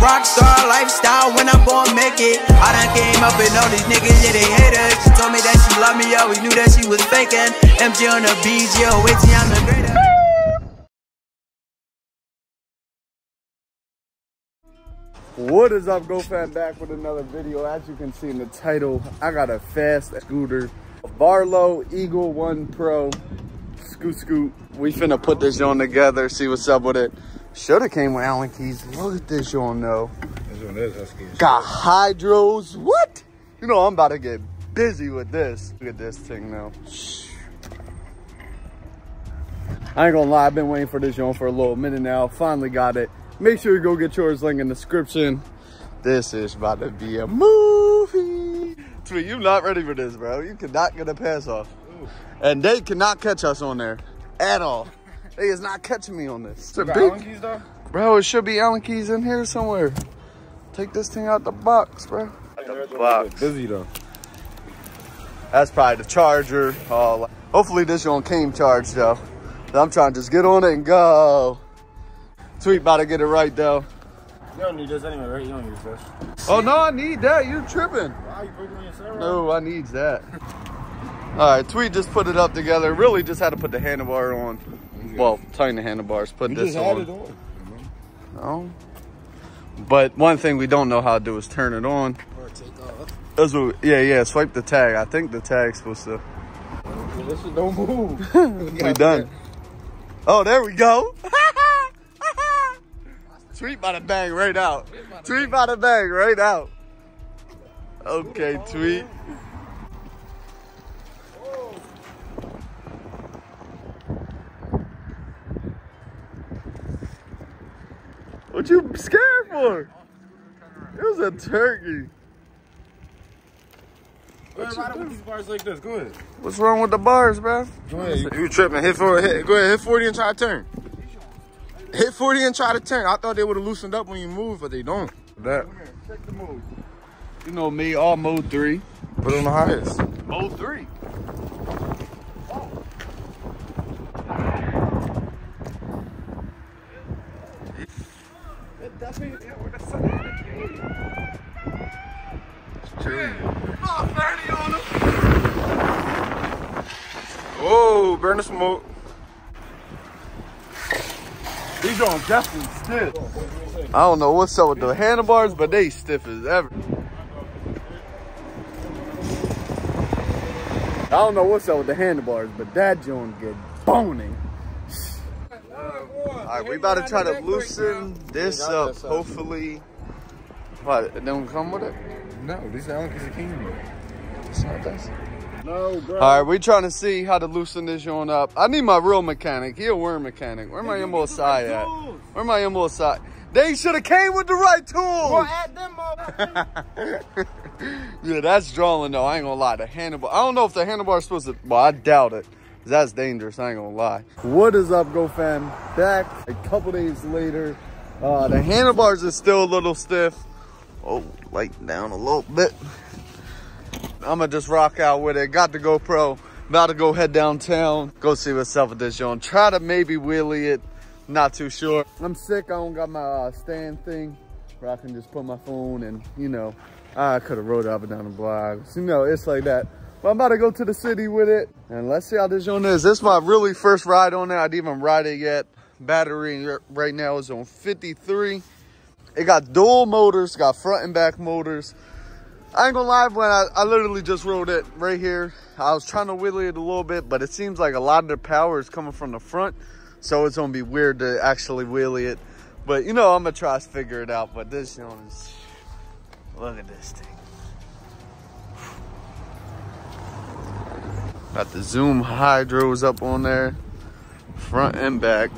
rockstar lifestyle when I'm born make it. I done came up and all these niggas, yeah, they haters. She told me that she loved me, always knew that she was faking. MG on the BG, oh, wait till I'm the greater. What is up, GoFam? Back with another video. As you can see in the title, I got a fast scooter, a Varla Eagle One Pro. Scoot, scoot. We finna put this on together, see what's up with it. Shoulda came with Allen keys. Look at this on though. This one is husky. Got hydros. What? You know I'm about to get busy with this. Look at this thing now. I ain't gonna lie, I've been waiting for this joint for a little minute now. Finally got it. Make sure you go get yours, link in the description. This is about to be a movie. Tweet, you not ready for this, bro. You cannot get a pass off. And they cannot catch us on there at all. They is not catching me on this. It's a big, Allen keys though? bro, it should be Allen keys in here somewhere. Take this thing out the box, bro. The box. Busy though. That's probably the charger. Oh, hopefully this one came charged though. I'm trying to just get on it and go. Tweet about to get it right though. You don't need this anyway, right? You don't use this. Oh no, I need that. You tripping? Why you breaking yourself? No, I needs that. All right, Tweet just put it up together. Really just had to put the handlebar on. Well, tighten the handlebars, put You this just had on. it on. No. But one thing we don't know how to do is turn it on. Or take off. That's what, yeah, yeah, swipe the tag. I think the tag's supposed to. This shit don't move. We done. Oh, there we go. Tweet by the bang right out. Tweet by the bang right out. Okay, tweet. What you scared for? It was a turkey. Go ahead, ride it with these bars like this. Go ahead. What's wrong with the bars, bro? Go ahead. You, you tripping. Hit for hit. Go ahead. Hit 40 and try to turn. Hit 40 and try to turn. I thought they would have loosened up when you move, but they don't. That. Check the mode. You know me, all mode three. Put it on the highest. Mode three. Oh, burn the smoke. These are definitely stiff. I don't know what's up with the handlebars, but they stiff as ever. I don't know what's up with the handlebars, but that joint get boning. All right, we about to try to loosen this up. Hopefully, what? It don't come with it. No, these Allen keys are king. It's not that. No, bro. All right, we trying to see how to loosen this joint up. I need my real mechanic. He a worm mechanic. Where my Emerald side at? Where my Emerald side? They should have came with the right tools. add them up. Yeah, that's drawing though. I ain't gonna lie. The handlebar. I don't know if the handlebar is supposed to. Well, I doubt it. That's dangerous. I ain't gonna lie. What is up, Go fam? Back a couple days later. Uh, the handlebars is still a little stiff. Oh, light down a little bit. I'ma just rock out with it. Got the GoPro. About to go head downtown. Go see what's up with this joint. Try to maybe wheelie it. Not too sure. I'm sick. I don't got my uh, stand thing where I can just put my phone and, you know, I could have rode up and down the block. You know, it's like that. I'm about to go to the city with it. And let's see how this joint is. This is my really first ride on it. I didn't even ride it yet. Battery right now is on 53. It got dual motors, got front and back motors. I ain't gonna lie, when I, I literally just rode it right here. I was trying to wheelie it a little bit, but it seems like a lot of the power is coming from the front. So it's gonna be weird to actually wheelie it. But you know, I'm gonna try to figure it out. But this joint is, look at this thing. Got the Zoom Hydros up on there, front and back.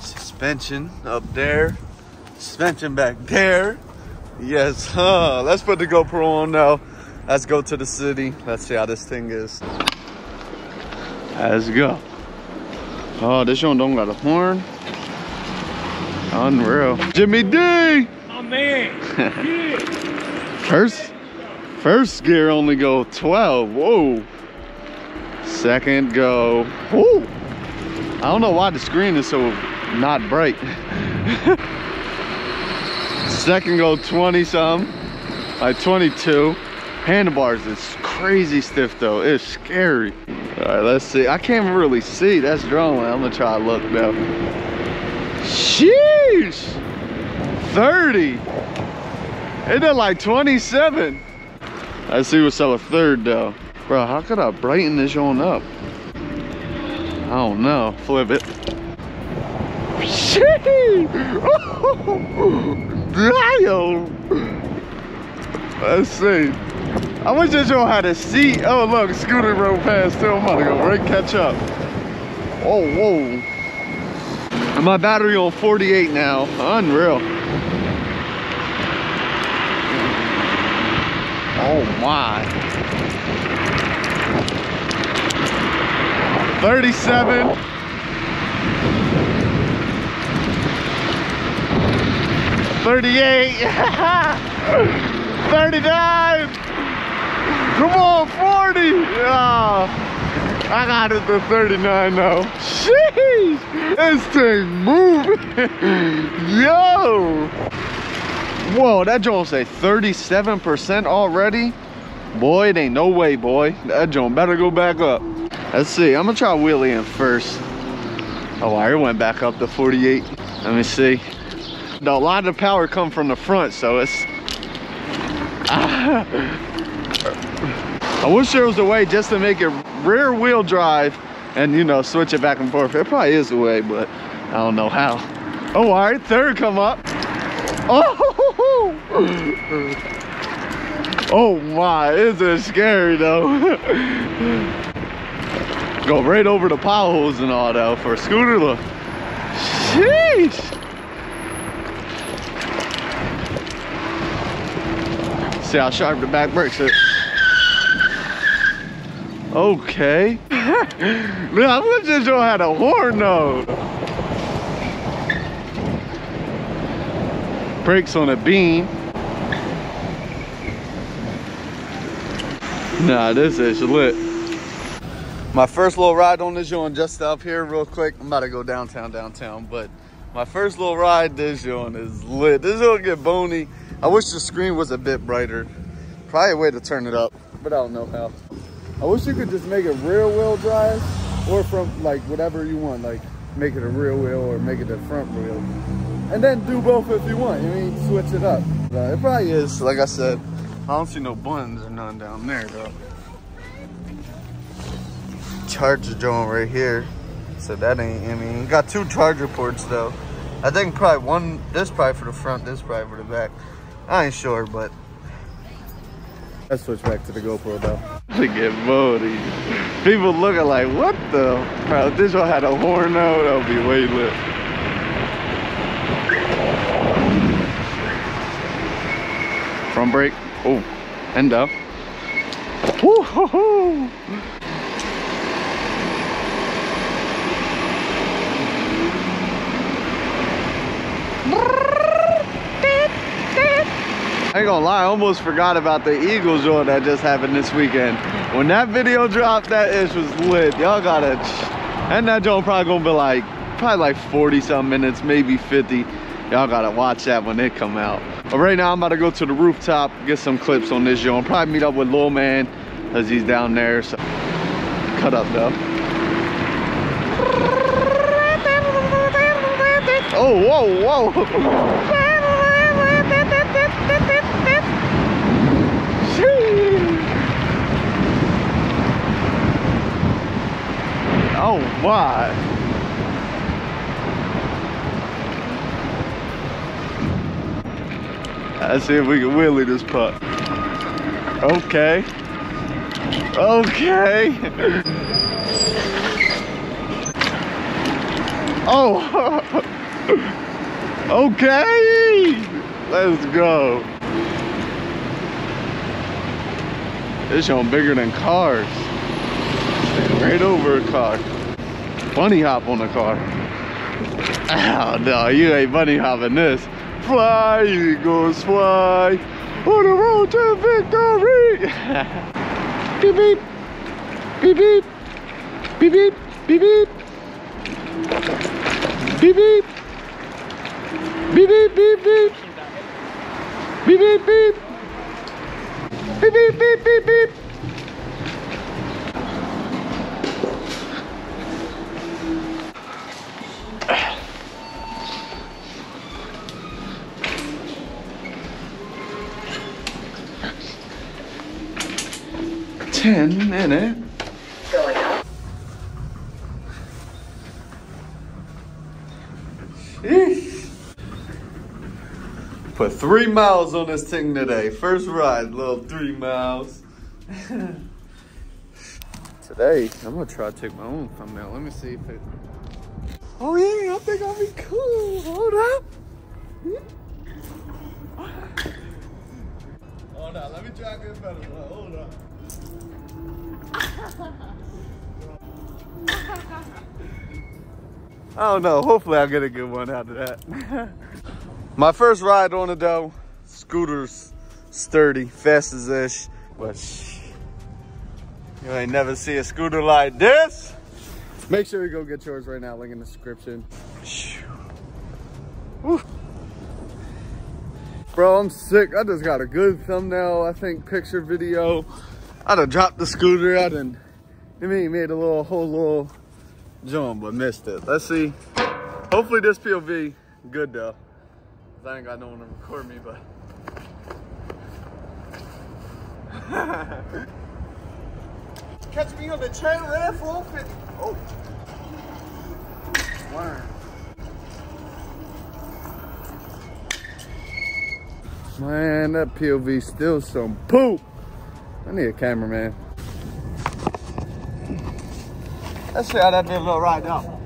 Suspension up there, suspension back there. Yes, huh? Let's put the GoPro on now. Let's go to the city. Let's see how this thing is. Let's go. Oh, this one don't got a horn. Unreal. Jimmy D! Oh man, yeah. First, first gear only go 12. Whoa. Second go. Whoa. I don't know why the screen is so not bright. Second go 20 some, like 22. Handlebars is crazy stiff though. It's scary. All right, let's see. I can't really see. That's drone. I'm gonna try to look though. Sheesh! 30. It did like 27. Let's see what's up with third though. Bro, how could I brighten this on up? I don't know. Flip it. Damn! Let's see. I wish this y'all had a seat. Oh, look, scooter rode past too. I'm about to go right catch up. Oh, whoa. And my battery on 48 now. Unreal. Oh my. 37. 38. 39. Come on, 40. Yeah. I got it to 39 now. Sheesh. This thing moving. Yo. Whoa, that joint say 37% already? Boy, it ain't no way, boy. That joint better go back up. Let's see. I'm gonna try wheelie in first. Oh, I went back up to 48. Let me see. A lot of the power come from the front, so it's. I wish there was a way just to make it rear wheel drive and you know switch it back and forth. It probably is a way, but I don't know how. Oh, all right, third come up. Oh, oh my, is scary though? Go right over the potholes and all that for a scooter look. Sheesh. See how sharp the back brakes is. Okay. Man, I wish this joint had a horn though. Brakes on a beam. Nah, this is lit. My first little ride on this joint just up here real quick. I'm about to go downtown, downtown, but my first little ride this joint is lit. This joint get bony. I wish the screen was a bit brighter. Probably a way to turn it up, but I don't know how. I wish you could just make it rear wheel drive or from like whatever you want, like make it a rear wheel or make it a front wheel. And then do both if you want, you mean switch it up. It probably is, like I said, I don't see no buttons or none down there though. Charger joint right here. So that ain't, I mean, got two charger ports though. I think probably one, this probably for the front, this probably for the back. I ain't sure, but Let's switch back to the GoPro though. To get booty. People looking like, what the? Bro, if this one had a horn though, that would be way lit. Front brake. Oh, end up. Woo hoo hoo. I ain't gonna lie, I almost forgot about the Eagles joint that just happened this weekend. When that video dropped, that ish was lit. Y'all gotta, and that joint probably gonna be like, probably like 40 some minutes, maybe 50. Y'all gotta watch that when it come out. But right now, I'm about to go to the rooftop, get some clips on this joint. Probably meet up with Lil Man, as he's down there. So, cut up though. Oh, whoa, whoa. Oh my. Let's see if we can wheelie this pup. Okay. Okay. oh. okay. Let's go. This one bigger than cars. Right over a car bunny hop on the car. Oh no, you ain't bunny hopping this. Fly, Eagles, fly on the road to victory. beep beep, beep beep, beep beep, beep beep, beep beep, Beep beep beep beep. Beep beep beep. Beep beep beep beep beep. Ten minute. Sheesh. Put three miles on this thing today. First ride, little three miles. today, I'm gonna try to take my own thumbnail. Let me see if it. Oh yeah, I think I'll be cool. Hold up. Hold on, let me try to get better. Hold up. I don't know. Hopefully, I'll get a good one out of that. My first ride on it though, scooter's sturdy, fast as ish, but shh, you ain't never see a scooter like this. Make sure you go get yours right now, link in the description. Bro, I'm sick. I just got a good thumbnail, I think, picture video. I done dropped the scooter. I done, I mean, made a little, whole little jump, but missed it. Let's see. Hopefully this POV good though. I ain't got no one to record me, but. Catch me on the channel F open. Oh. Man, that POV still some poop. I need a cameraman. Let's see how that did look right now.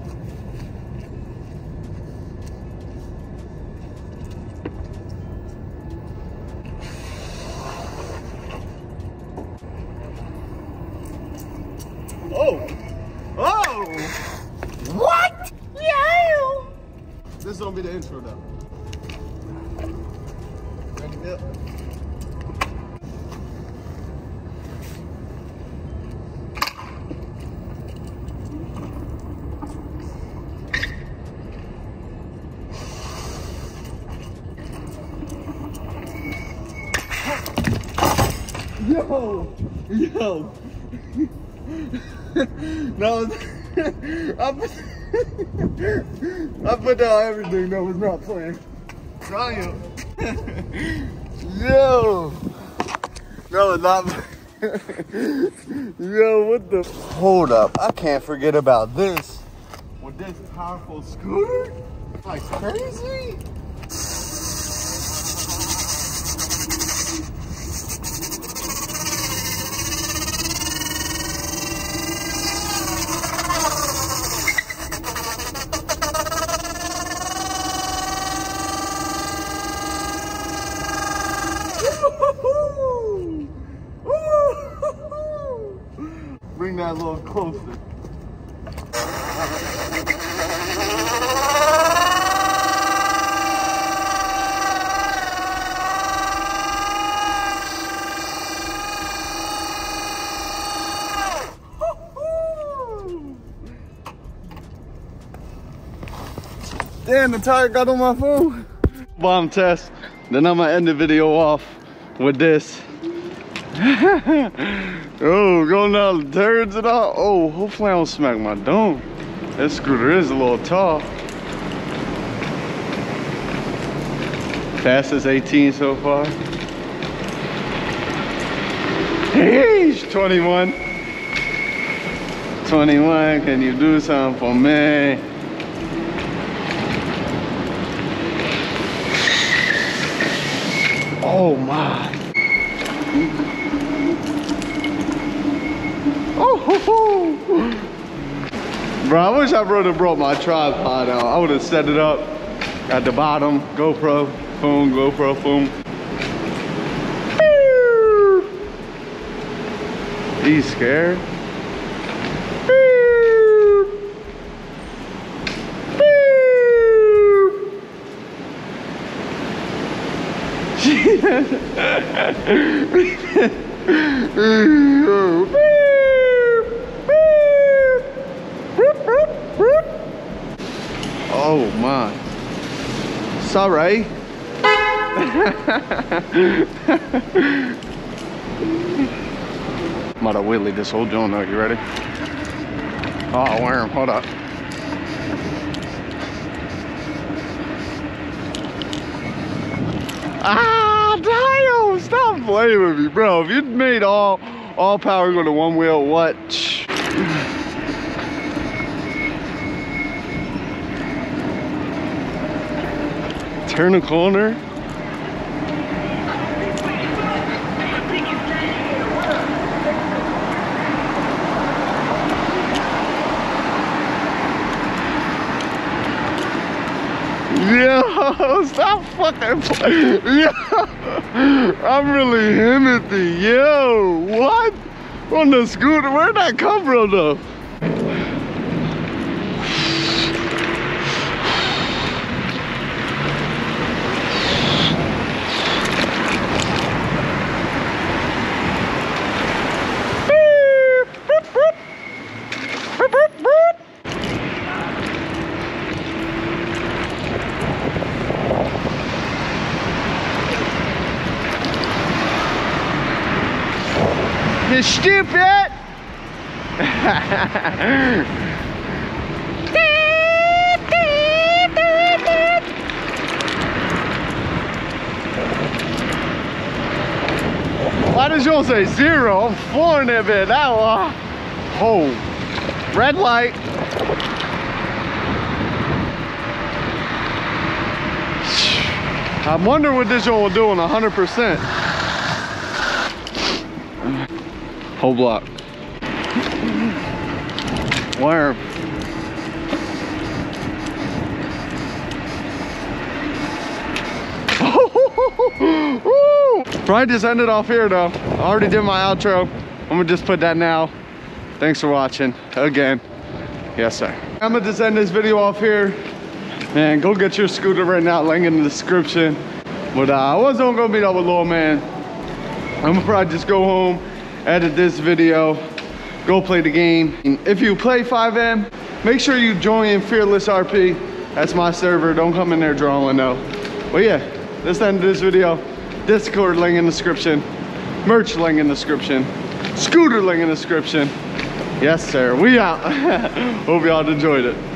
Oh! Oh! What? Yeah! This is gonna be the intro though. Ready, Yep. Yo! Yo! no, I put, I put down everything that was not playing. Triumph. Yo! No, not. Yo, what the? Hold up. I can't forget about this. With this powerful scooter? Like crazy? Damn, the tire got on my phone. Bomb test. Then I'm gonna end the video off with this. oh, going down the turns and all. Oh, hopefully I don't smack my dome. That scooter is a little tall. Fastest 18 so far. Heesh, 21. 21, can you do something for me? Oh my. Bro, I wish I would have brought my tripod out. I would have set it up at the bottom. GoPro, boom, GoPro, boom. He's scared. My. all right. I'm about this whole joint out. You ready? Oh, worm. Hold up. Ah, Dio, stop playing with me, bro. If you made all all power go to one wheel, what? Turn a corner. Yo, stop fucking. Yo, I'm really Timothy. Yo, what? On the scooter? Where'd that come from though? Stupid! Why does yours say zero? I'm flying it, man. That one. Oh, red light. I'm wondering what this one will do on 100%. Whole block. Woo! Probably just ended off here though. I already did my outro. I'm gonna just put that now. Thanks for watching again. Yes, sir. I'm gonna just end this video off here. Man, go get your scooter right now. Link in the description. But uh, I wasn't gonna meet up with Lil Man. I'm gonna probably just go home, edit this video, go play the game. If you play FiveM, make sure you join Fearless RP. That's my server. Don't come in there drawing though. But yeah, that's the end of this video. Discord link in the description. Merch link in the description. Scooter link in the description. Yes, sir. We out. Hope y'all enjoyed it.